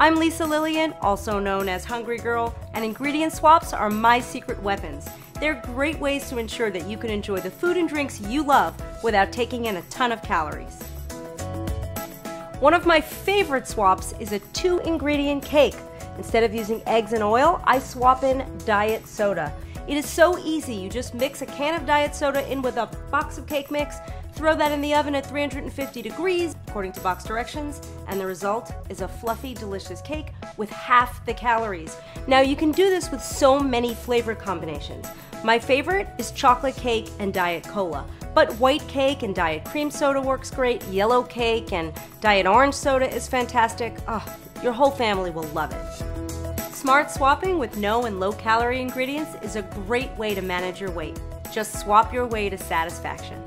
I'm Lisa Lillien, also known as Hungry Girl, and ingredient swaps are my secret weapons. They're great ways to ensure that you can enjoy the food and drinks you love without taking in a ton of calories. One of my favorite swaps is a two ingredient cake. Instead of using eggs and oil, I swap in diet soda. It is so easy. You just mix a can of diet soda in with a box of cake mix, Throw that in the oven at 350 degrees, according to box directions, and the result is a fluffy, delicious cake with half the calories. Now you can do this with so many flavor combinations. My favorite is chocolate cake and diet cola, but white cake and diet cream soda works great, yellow cake and diet orange soda is fantastic. Oh, your whole family will love it. Smart swapping with no and low calorie ingredients is a great way to manage your weight. Just swap your way to satisfaction.